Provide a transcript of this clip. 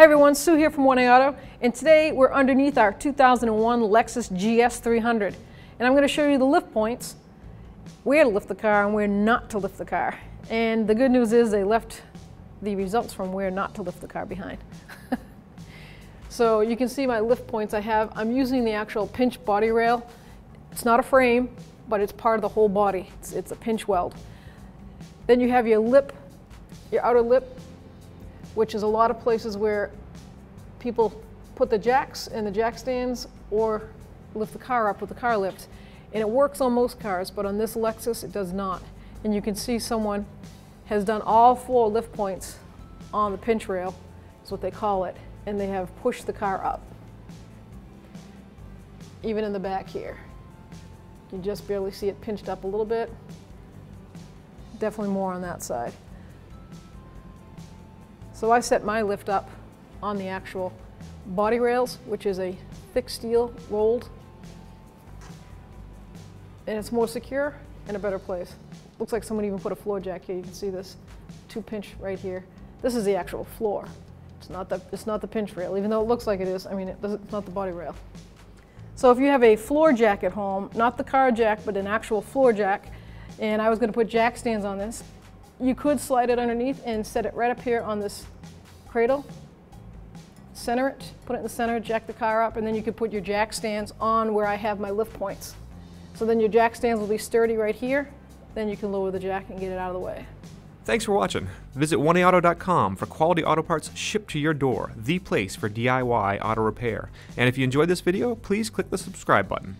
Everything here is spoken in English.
everyone, Sue here from 1A Auto, and today we're underneath our 2001 Lexus GS 300. And I'm going to show you the lift points, where to lift the car and where not to lift the car. And the good news is they left the results from where not to lift the car behind. so you can see my lift points I have. I'm using the actual pinch body rail. It's not a frame, but it's part of the whole body. It's, it's a pinch weld. Then you have your lip, your outer lip which is a lot of places where people put the jacks in the jack stands or lift the car up with the car lift. And it works on most cars, but on this Lexus it does not. And you can see someone has done all four lift points on the pinch rail, is what they call it, and they have pushed the car up. Even in the back here. You just barely see it pinched up a little bit. Definitely more on that side. So I set my lift up on the actual body rails, which is a thick steel rolled. And it's more secure and a better place. Looks like someone even put a floor jack here. You can see this two pinch right here. This is the actual floor. It's not the, it's not the pinch rail, even though it looks like it is. I mean, it it's not the body rail. So if you have a floor jack at home, not the car jack, but an actual floor jack, and I was going to put jack stands on this, you could slide it underneath and set it right up here on this cradle, center it, put it in the center, jack the car up, and then you could put your jack stands on where I have my lift points. So then your jack stands will be sturdy right here, then you can lower the jack and get it out of the way. Thanks for watching. Visit 1AAuto.com for quality auto parts shipped to your door, the place for DIY auto repair. And if you enjoyed this video, please click the subscribe button.